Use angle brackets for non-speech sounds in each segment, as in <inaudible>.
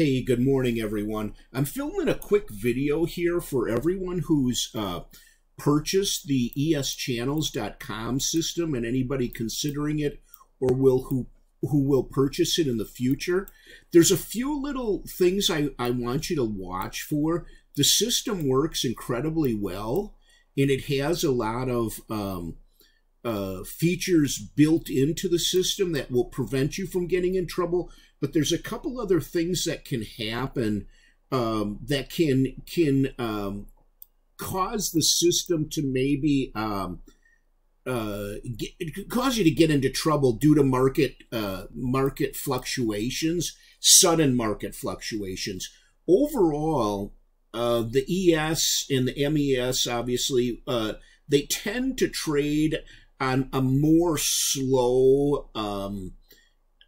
Hey, good morning, everyone. I'm filming a quick video here for everyone who's uh, purchased the eschannels.com system and anybody considering it or will who who will purchase it in the future. There's a few little things I, I want you to watch for. The system works incredibly well, and it has a lot of um, uh, features built into the system that will prevent you from getting in trouble. But there's a couple other things that can happen um, that can can um, cause the system to maybe um, uh, get, cause you to get into trouble due to market uh, market fluctuations, sudden market fluctuations. Overall, uh, the ES and the MES obviously uh, they tend to trade on a more slow um,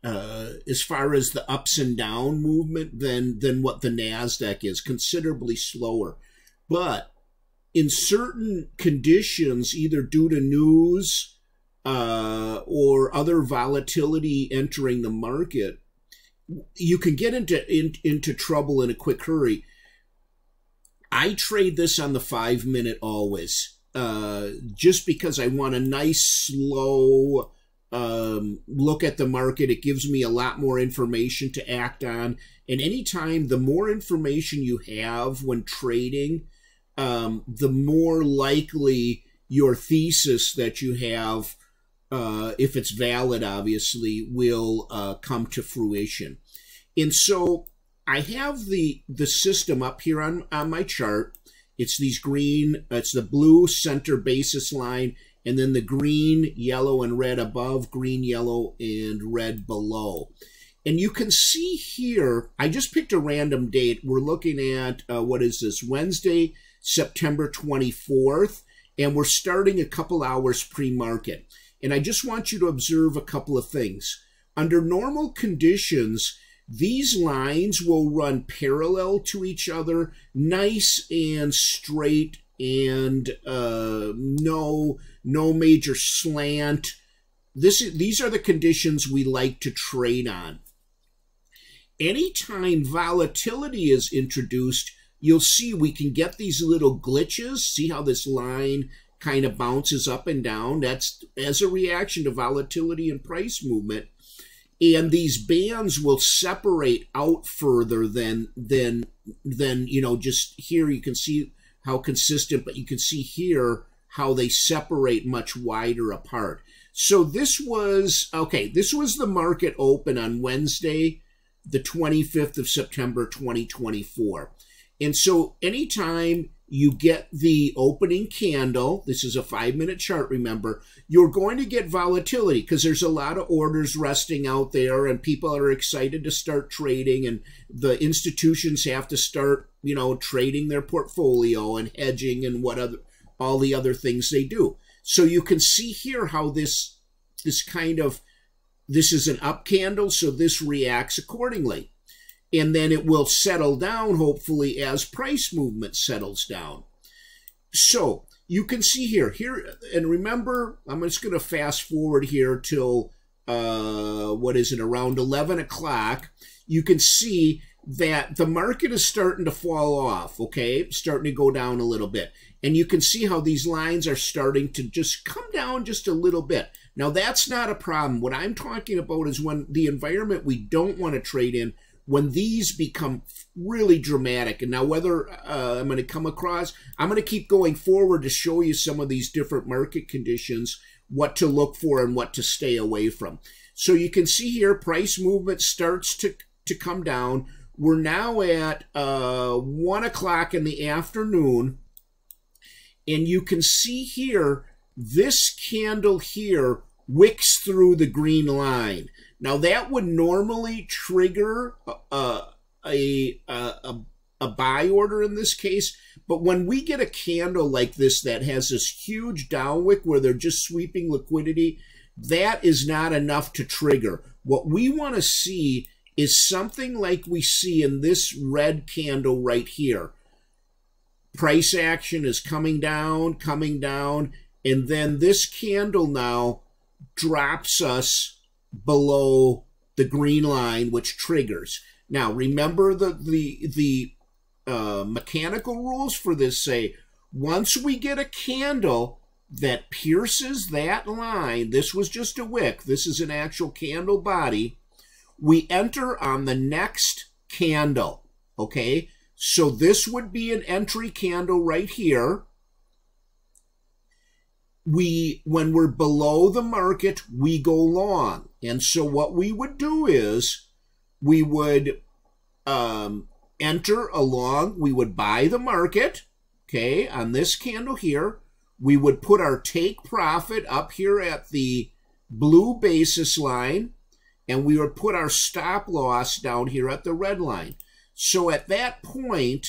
uh, as far as the ups and down movement than than what the Nasdaq is, considerably slower. But in certain conditions, either due to news uh, or other volatility entering the market, you can get into in, into trouble in a quick hurry. I trade this on the five minute always, uh, just because I want a nice slow um, look at the market. It gives me a lot more information to act on, and anytime the more information you have when trading um, the more likely your thesis that you have, uh, if it's valid, obviously, will uh, come to fruition. And so I have the the system up here on, on my chart. It's these green, it's the blue center basis line, and then the green, yellow, and red above, green, yellow, and red below. And you can see here, I just picked a random date. We're looking at, uh, what is this, Wednesday, September 24th, and we're starting a couple hours pre-market. And I just want you to observe a couple of things. Under normal conditions, these lines will run parallel to each other, nice and straight and uh, no, no major slant. This, is these are the conditions we like to trade on. Anytime volatility is introduced, you'll see we can get these little glitches. See how this line kind of bounces up and down? That's as a reaction to volatility and price movement. And these bands will separate out further than than than you know just here you can see how consistent, but you can see here how they separate much wider apart. So this was okay, this was the market open on Wednesday, the 25th of September 2024. And so anytime you get the opening candle, this is a five minute chart, remember, you're going to get volatility because there's a lot of orders resting out there and people are excited to start trading and the institutions have to start, you know, trading their portfolio and hedging and what other, all the other things they do. So you can see here how this, this kind of, this is an up candle, so this reacts accordingly and then it will settle down hopefully as price movement settles down. So you can see here, here, and remember, I'm just going to fast forward here till, uh, what is it, around 11 o'clock. You can see that the market is starting to fall off, okay? Starting to go down a little bit. And you can see how these lines are starting to just come down just a little bit. Now, that's not a problem. What I'm talking about is when the environment we don't want to trade in when these become really dramatic. And now, whether uh, I'm going to come across, I'm going to keep going forward to show you some of these different market conditions, what to look for and what to stay away from. So you can see here, price movement starts to, to come down. We're now at uh, 1 o'clock in the afternoon. And you can see here, this candle here wicks through the green line. Now that would normally trigger a, a, a, a buy order in this case, but when we get a candle like this that has this huge downwick where they're just sweeping liquidity, that is not enough to trigger. What we want to see is something like we see in this red candle right here. Price action is coming down, coming down, and then this candle now drops us below the green line, which triggers. Now, remember the the the uh, mechanical rules for this say once we get a candle that pierces that line, this was just a wick, this is an actual candle body, we enter on the next candle, okay? So this would be an entry candle right here. We, when we're below the market, we go long. And so what we would do is we would um, enter along, we would buy the market, okay, on this candle here. We would put our take profit up here at the blue basis line, and we would put our stop loss down here at the red line. So at that point,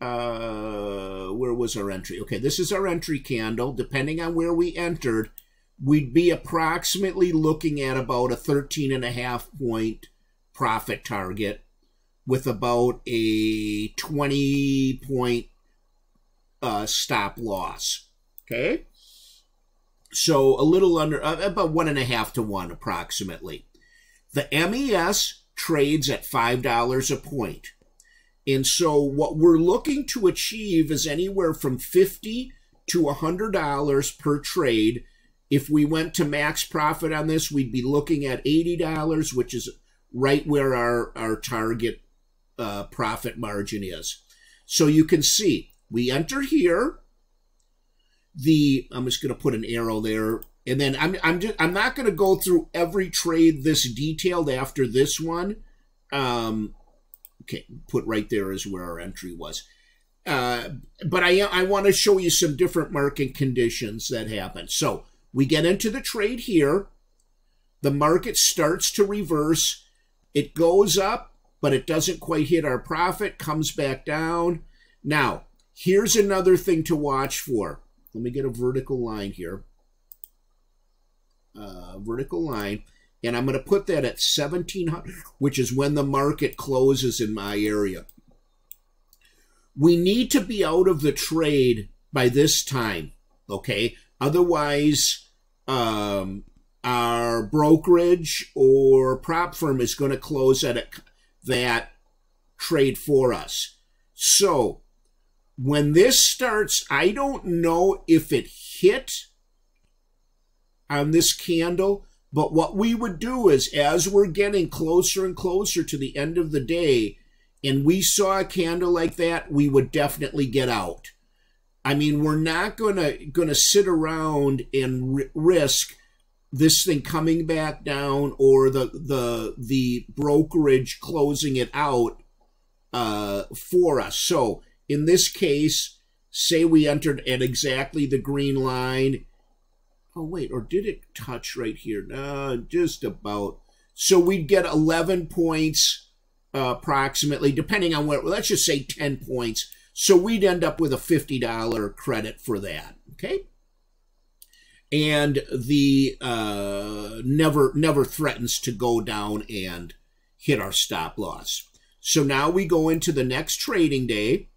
uh, where was our entry? Okay, this is our entry candle. Depending on where we entered, we'd be approximately looking at about a 13 and a half point profit target with about a 20 point uh, stop loss. Okay. So a little under, uh, about one and a half to one approximately. The MES trades at $5 a point. And so what we're looking to achieve is anywhere from 50 to $100 per trade. If we went to max profit on this, we'd be looking at $80, which is right where our, our target uh, profit margin is. So you can see we enter here. The I'm just going to put an arrow there, and then I'm I'm just I'm not going to go through every trade this detailed after this one. Um, okay, put right there is where our entry was. Uh, but I I want to show you some different market conditions that happen. So we get into the trade here. The market starts to reverse. It goes up, but it doesn't quite hit our profit, comes back down. Now, here's another thing to watch for. Let me get a vertical line here. Vertical line. And I'm going to put that at 1700, which is when the market closes in my area. We need to be out of the trade by this time, okay? Otherwise, um, our brokerage or prop firm is going to close at a, that trade for us. So when this starts, I don't know if it hit on this candle, but what we would do is as we're getting closer and closer to the end of the day, and we saw a candle like that, we would definitely get out. I mean, we're not gonna gonna sit around and risk this thing coming back down or the the the brokerage closing it out uh, for us. So in this case, say we entered at exactly the green line. Oh wait, or did it touch right here? No, just about. So we'd get 11 points uh, approximately, depending on what. Let's just say 10 points. So we'd end up with a $50 credit for that. Okay and the uh, never never threatens to go down and hit our stop loss. So now we go into the next trading day.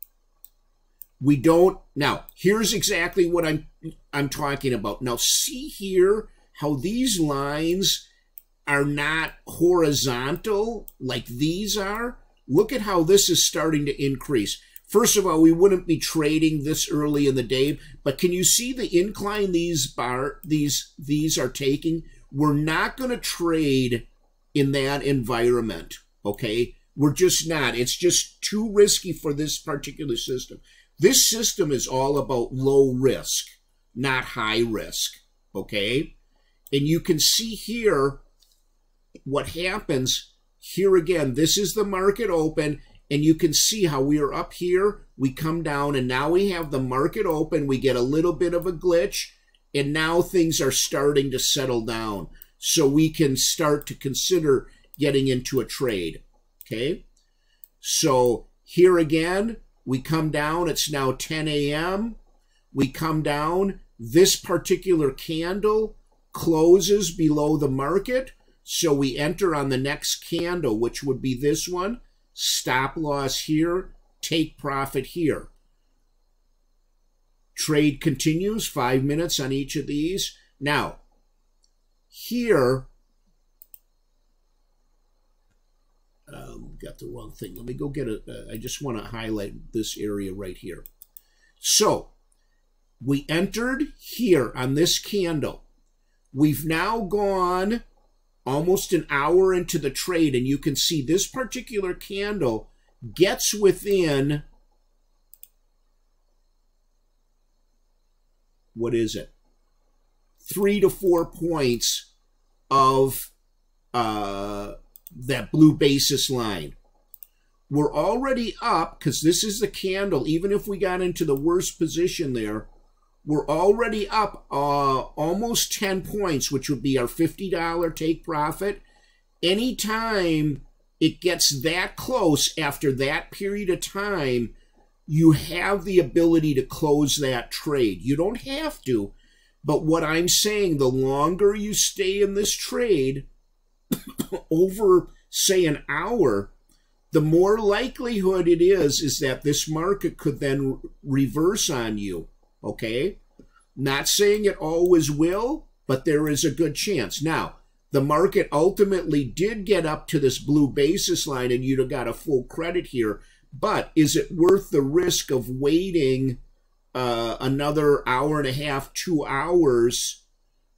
We don't now. Here's exactly what I'm I'm talking about. Now see here how these lines are not horizontal like these are. Look at how this is starting to increase. First of all, we wouldn't be trading this early in the day, but can you see the incline these bar these these are taking? We're not going to trade in that environment, okay? We're just not. It's just too risky for this particular system. This system is all about low risk, not high risk, okay? And you can see here what happens here again. This is the market open and you can see how we are up here, we come down, and now we have the market open. We get a little bit of a glitch, and now things are starting to settle down. So we can start to consider getting into a trade. Okay? So here again, we come down. It's now 10 a.m. We come down. This particular candle closes below the market. So we enter on the next candle, which would be this one stop loss here, take profit here. Trade continues, five minutes on each of these. Now, here, um, got the wrong thing. Let me go get it. I just want to highlight this area right here. So we entered here on this candle. We've now gone almost an hour into the trade, and you can see this particular candle gets within, what is it? Three to four points of uh, that blue basis line. We're already up, because this is the candle, even if we got into the worst position there, we're already up uh, almost 10 points, which would be our $50 take profit. Anytime it gets that close after that period of time, you have the ability to close that trade. You don't have to, but what I'm saying, the longer you stay in this trade, <coughs> over, say, an hour, the more likelihood it is is that this market could then reverse on you. Okay? Not saying it always will, but there is a good chance. Now, the market ultimately did get up to this blue basis line and you'd have got a full credit here. But is it worth the risk of waiting uh, another hour and a half, two hours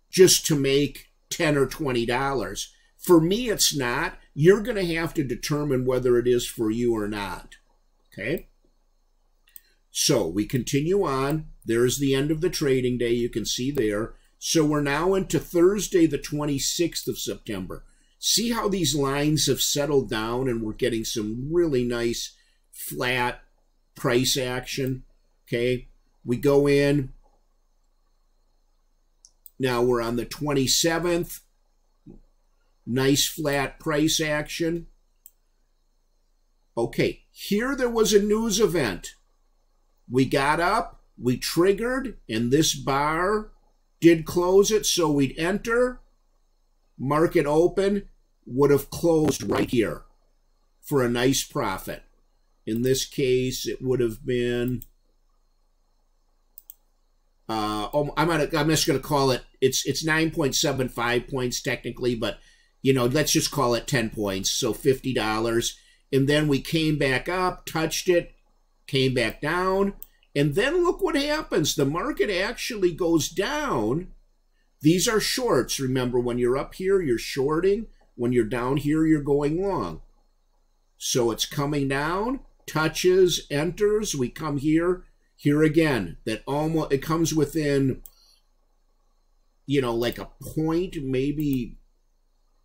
just to make 10 or $20? For me, it's not. You're going to have to determine whether it is for you or not. Okay? So we continue on. There's the end of the trading day. You can see there. So we're now into Thursday, the 26th of September. See how these lines have settled down and we're getting some really nice flat price action. Okay. We go in. Now we're on the 27th. Nice flat price action. Okay, here there was a news event. We got up, we triggered, and this bar did close it, so we'd enter, market open, would have closed right here for a nice profit. In this case, it would have been. Uh, oh, I'm gonna, I'm just going to call it. It's it's 9.75 points technically, but you know, let's just call it 10 points. So $50. And then we came back up, touched it, came back down. And then look what happens. The market actually goes down. These are shorts. Remember, when you're up here, you're shorting. When you're down here, you're going long. So it's coming down, touches, enters. We come here. Here again, that almost it comes within, you know, like a point, maybe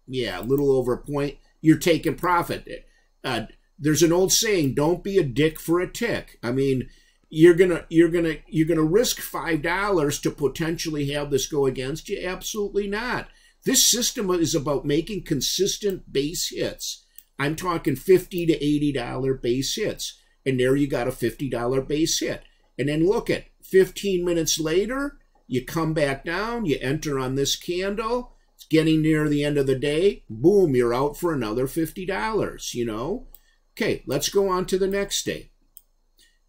yeah, a little over a point, you're taking profit. Uh, there's an old saying, don't be a dick for a tick. I mean, you're gonna you're gonna you're gonna risk five dollars to potentially have this go against you? Absolutely not. This system is about making consistent base hits. I'm talking fifty to eighty dollar base hits, and there you got a fifty dollar base hit. And then look at 15 minutes later, you come back down, you enter on this candle, it's getting near the end of the day. Boom, you're out for another $50, you know? Okay, let's go on to the next day.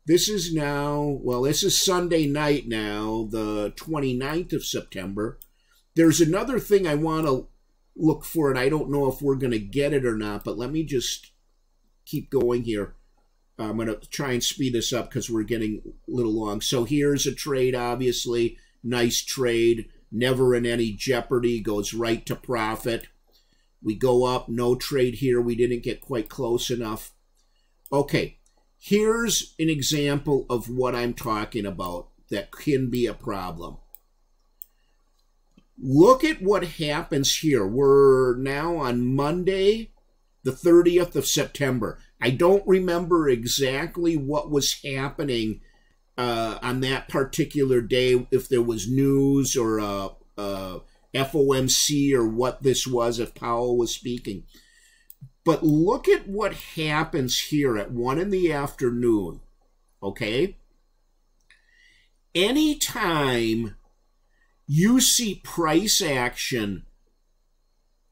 This is now, well, this is Sunday night now, the 29th of September. There's another thing I want to look for, and I don't know if we're going to get it or not, but let me just keep going here. I'm going to try and speed this up because we're getting a little long. So here's a trade, obviously. Nice trade never in any jeopardy, goes right to profit. We go up, no trade here. We didn't get quite close enough. Okay, here's an example of what I'm talking about that can be a problem. Look at what happens here. We're now on Monday, the 30th of September. I don't remember exactly what was happening uh, on that particular day if there was news or a, uh, FOMC or what this was if Powell was speaking. But look at what happens here at 1 in the afternoon, okay? Anytime you see price action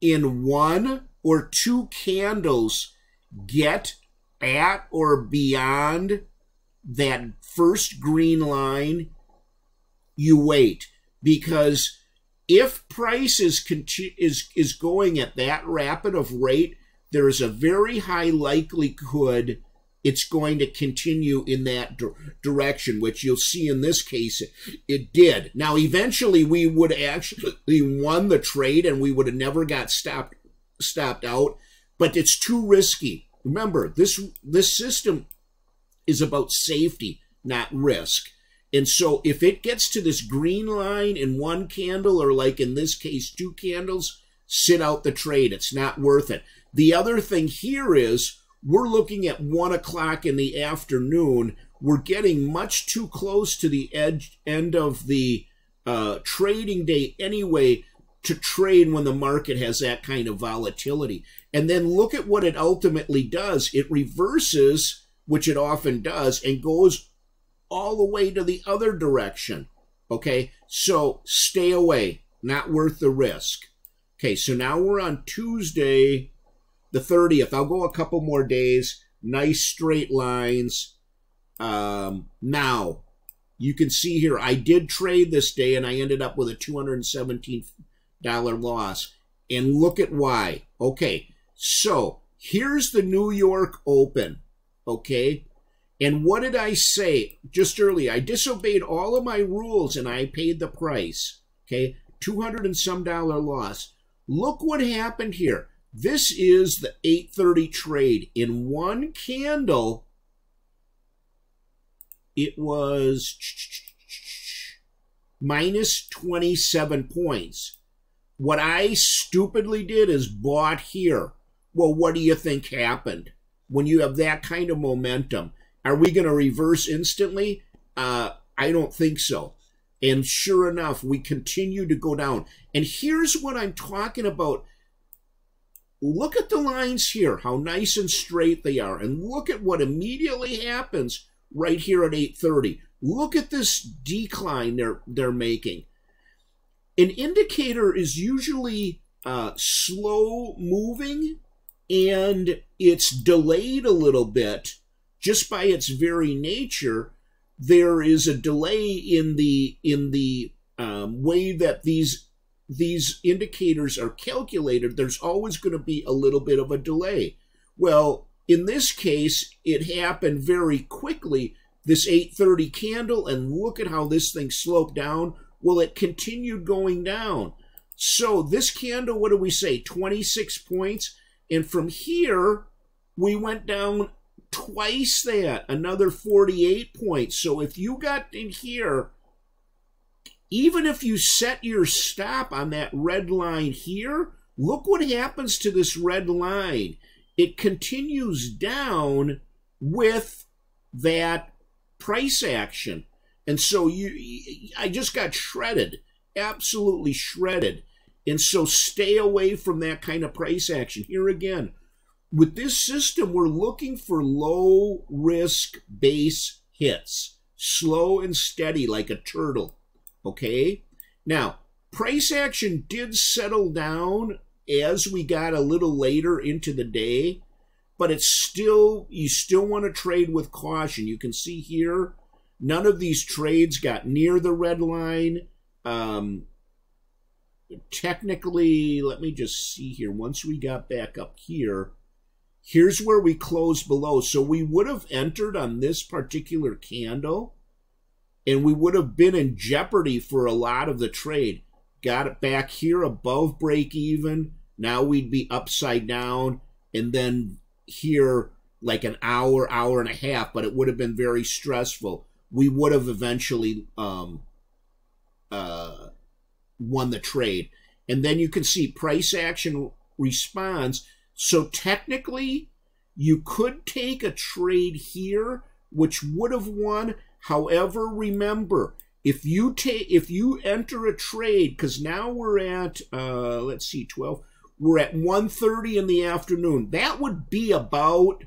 in one or two candles get at or beyond that first green line, you wait because if price is is is going at that rapid of rate, there is a very high likelihood it's going to continue in that di direction, which you'll see in this case it, it did. Now, eventually, we would actually won the trade and we would have never got stopped stopped out, but it's too risky. Remember, this this system is about safety, not risk. And so if it gets to this green line in one candle, or like in this case, two candles, sit out the trade. It's not worth it. The other thing here is we're looking at one o'clock in the afternoon. We're getting much too close to the edge end of the uh, trading day anyway to trade when the market has that kind of volatility. And then look at what it ultimately does. It reverses, which it often does, and goes all the way to the other direction. Okay, so stay away. Not worth the risk. Okay, so now we're on Tuesday, the 30th. I'll go a couple more days. Nice straight lines. Um, now, you can see here, I did trade this day and I ended up with a $217 loss. And look at why. Okay, so here's the New York Open. Okay, and what did I say just earlier? I disobeyed all of my rules and I paid the price. Okay, 200 and some dollar loss. Look what happened here. This is the 830 trade. In one candle, it was minus 27 points. What I stupidly did is bought here. Well, what do you think happened when you have that kind of momentum? Are we going to reverse instantly? Uh, I don't think so. And sure enough, we continue to go down. And here's what I'm talking about Look at the lines here, how nice and straight they are. And look at what immediately happens right here at 830. Look at this decline they're, they're making. An indicator is usually uh, slow moving and it's delayed a little bit just by its very nature. There is a delay in the in the um, way that these these indicators are calculated, there's always going to be a little bit of a delay. Well, in this case, it happened very quickly, this 830 candle, and look at how this thing sloped down. Well, it continued going down. So this candle, what do we say, 26 points? And from here, we went down twice that, another 48 points. So if you got in here even if you set your stop on that red line here, look what happens to this red line. It continues down with that price action. And so you, I just got shredded, absolutely shredded. And so stay away from that kind of price action. Here again, with this system, we're looking for low risk base hits, slow and steady like a turtle. Okay? Now, price action did settle down as we got a little later into the day, but it's still, you still want to trade with caution. You can see here, none of these trades got near the red line. Um, technically, let me just see here. Once we got back up here, here's where we closed below. So we would have entered on this particular candle and we would have been in jeopardy for a lot of the trade. Got it back here above break even. Now we'd be upside down, and then here like an hour, hour and a half, but it would have been very stressful. We would have eventually um, uh, won the trade. And then you can see price action responds. So technically, you could take a trade here, which would have won, However, remember, if you take if you enter a trade, because now we're at uh, let's see, 12, we're at 1.30 in the afternoon. That would be about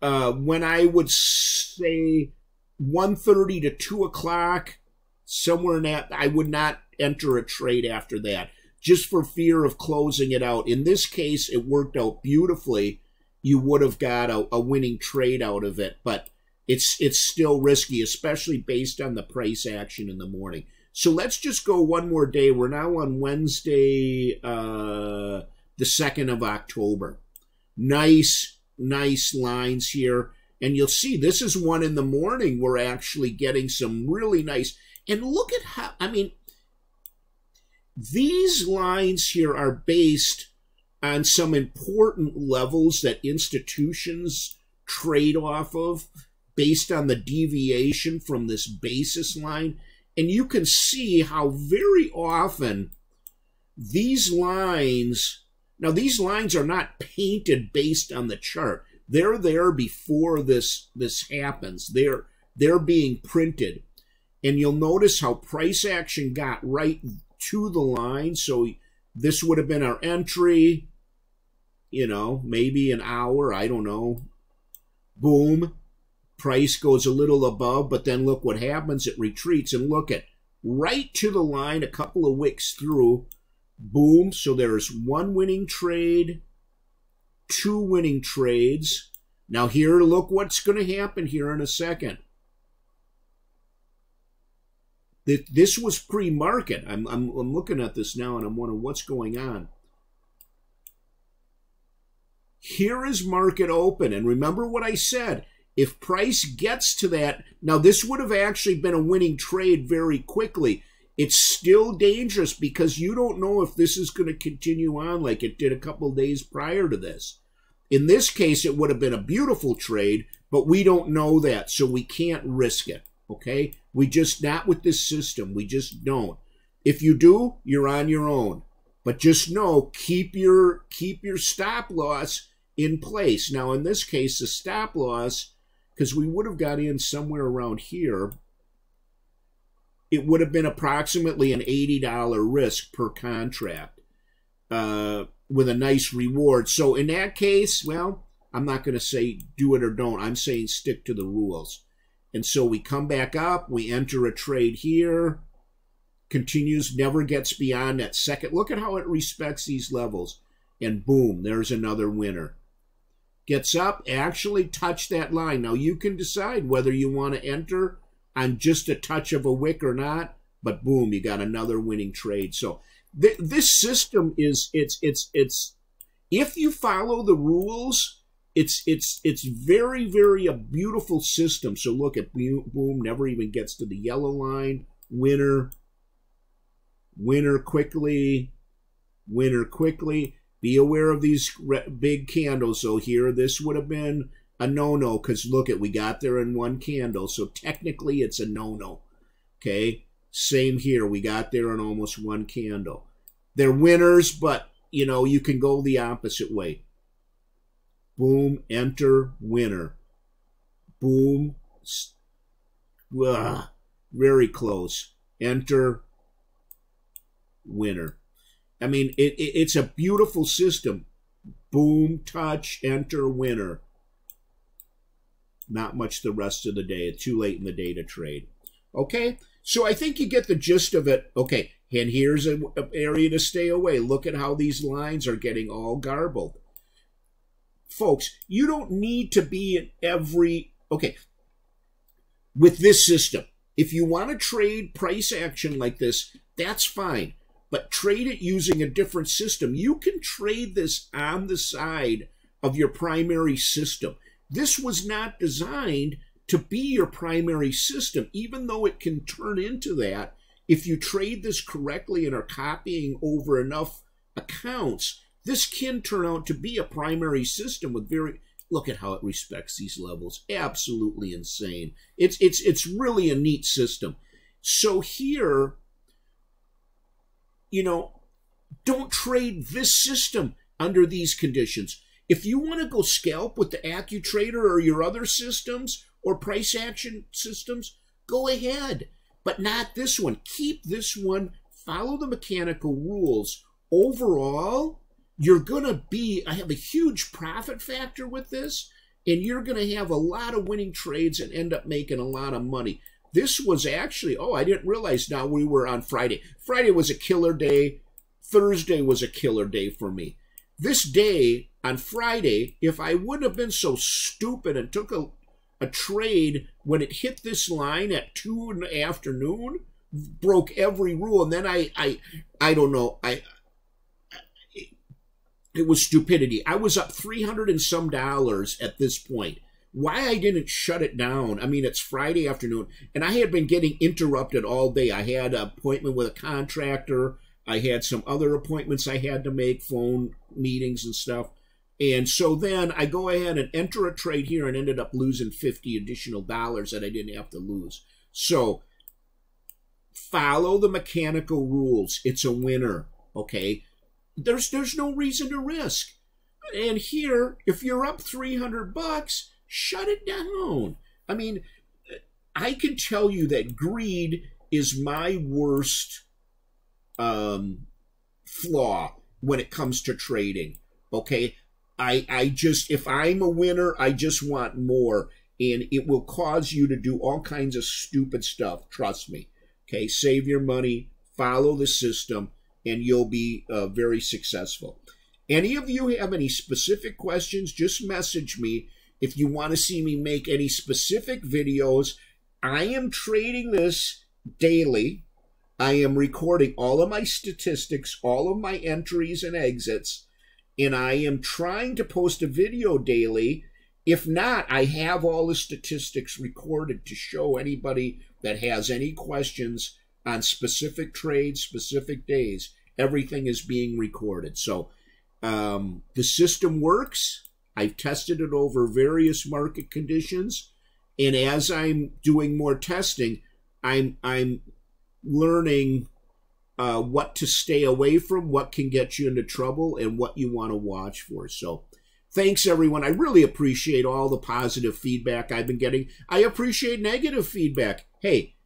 uh, when I would say 1.30 to 2 o'clock, somewhere in that. I would not enter a trade after that, just for fear of closing it out. In this case, it worked out beautifully. You would have got a, a winning trade out of it, but it's it's still risky, especially based on the price action in the morning. So let's just go one more day. We're now on Wednesday, uh, the 2nd of October. Nice, nice lines here. And you'll see this is one in the morning. We're actually getting some really nice. And look at how, I mean, these lines here are based on some important levels that institutions trade off of based on the deviation from this basis line. And you can see how very often these lines, now these lines are not painted based on the chart. They're there before this, this happens. They're, they're being printed. And you'll notice how price action got right to the line. So this would have been our entry, you know, maybe an hour, I don't know. Boom. Price goes a little above, but then look what happens. It retreats. And look at right to the line, a couple of wicks through. Boom. So there's one winning trade, two winning trades. Now here, look what's going to happen here in a second. This was pre-market. I'm, I'm, I'm looking at this now and I'm wondering what's going on. Here is market open. And remember what I said. If price gets to that, now this would have actually been a winning trade very quickly. It's still dangerous because you don't know if this is going to continue on like it did a couple days prior to this. In this case, it would have been a beautiful trade, but we don't know that, so we can't risk it. Okay? We just, not with this system. We just don't. If you do, you're on your own. But just know, keep your, keep your stop loss in place. Now, in this case, the stop loss, because we would have got in somewhere around here, it would have been approximately an $80 risk per contract uh, with a nice reward. So in that case, well, I'm not going to say do it or don't. I'm saying stick to the rules. And so we come back up, we enter a trade here, continues, never gets beyond that second. Look at how it respects these levels. And boom, there's another winner. Gets up, actually touch that line. Now you can decide whether you want to enter on just a touch of a wick or not, but boom, you got another winning trade. So th this system is, it's, it's, it's, if you follow the rules, it's it's it's very very a beautiful system. So look at boom, never even gets to the yellow line. Winner, winner quickly, winner quickly. Be aware of these big candles. So here, this would have been a no-no because look at we got there in one candle. So technically, it's a no-no. Okay, same here. We got there in almost one candle. They're winners, but you know you can go the opposite way. Boom, enter, winner. Boom, ugh, very close. Enter, winner. I mean, it, it, it's a beautiful system. Boom, touch, enter, winner. Not much the rest of the day. It's too late in the day to trade. Okay, so I think you get the gist of it. Okay, and here's an area to stay away. Look at how these lines are getting all garbled folks, you don't need to be in every, okay, with this system. If you want to trade price action like this, that's fine. But trade it using a different system. You can trade this on the side of your primary system. This was not designed to be your primary system, even though it can turn into that. If you trade this correctly and are copying over enough accounts, this can turn out to be a primary system with very look at how it respects these levels. Absolutely insane. It's it's it's really a neat system. So here, you know, don't trade this system under these conditions. If you want to go scalp with the AccuTrader or your other systems or price action systems, go ahead. But not this one. Keep this one. Follow the mechanical rules. Overall, you're going to be, I have a huge profit factor with this, and you're going to have a lot of winning trades and end up making a lot of money. This was actually, oh, I didn't realize now we were on Friday. Friday was a killer day. Thursday was a killer day for me. This day, on Friday, if I wouldn't have been so stupid and took a, a trade when it hit this line at 2 in the afternoon, broke every rule, and then I, I, I don't know, I it was stupidity. I was up 300 and some dollars at this point. Why I didn't shut it down? I mean, it's Friday afternoon, and I had been getting interrupted all day. I had an appointment with a contractor. I had some other appointments I had to make, phone meetings and stuff. And so then I go ahead and enter a trade here and ended up losing 50 additional dollars that I didn't have to lose. So follow the mechanical rules. It's a winner, okay? There's there's no reason to risk. And here, if you're up 300 bucks, shut it down. I mean, I can tell you that greed is my worst um, flaw when it comes to trading. Okay, I I just if I'm a winner, I just want more, and it will cause you to do all kinds of stupid stuff. Trust me. Okay, save your money, follow the system, and you'll be uh, very successful. Any of you have any specific questions? Just message me if you want to see me make any specific videos. I am trading this daily. I am recording all of my statistics, all of my entries and exits and I am trying to post a video daily. If not, I have all the statistics recorded to show anybody that has any questions on specific trades, specific days. Everything is being recorded. So um, the system works. I've tested it over various market conditions. And as I'm doing more testing, I'm I'm learning uh, what to stay away from, what can get you into trouble, and what you want to watch for. So, thanks everyone. I really appreciate all the positive feedback I've been getting. I appreciate negative feedback. Hey,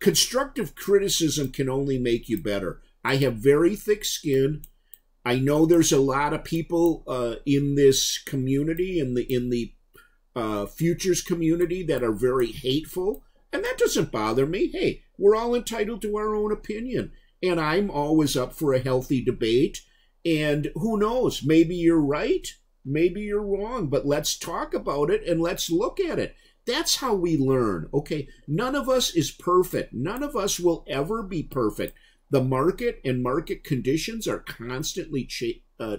constructive criticism can only make you better. I have very thick skin. I know there's a lot of people uh, in this community, in the in the uh, futures community, that are very hateful, and that doesn't bother me. Hey, we're all entitled to our own opinion and I'm always up for a healthy debate. And who knows, maybe you're right, maybe you're wrong, but let's talk about it and let's look at it. That's how we learn, okay? None of us is perfect. None of us will ever be perfect. The market and market conditions are constantly cha uh,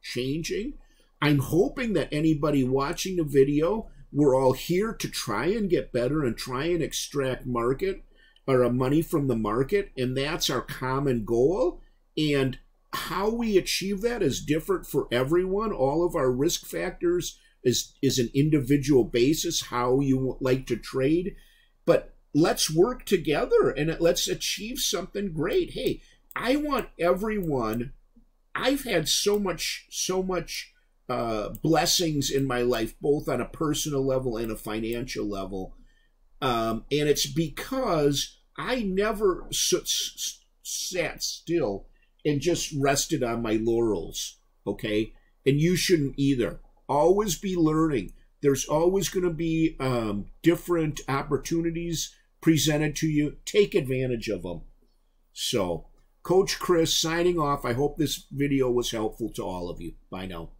changing. I'm hoping that anybody watching the video, we're all here to try and get better and try and extract market or money from the market, and that's our common goal. And how we achieve that is different for everyone. All of our risk factors is is an individual basis how you like to trade, but let's work together and let's achieve something great. Hey, I want everyone. I've had so much so much uh, blessings in my life, both on a personal level and a financial level, um, and it's because I never sat still and just rested on my laurels, okay? And you shouldn't either. Always be learning. There's always going to be um, different opportunities presented to you. Take advantage of them. So, Coach Chris signing off. I hope this video was helpful to all of you. Bye now.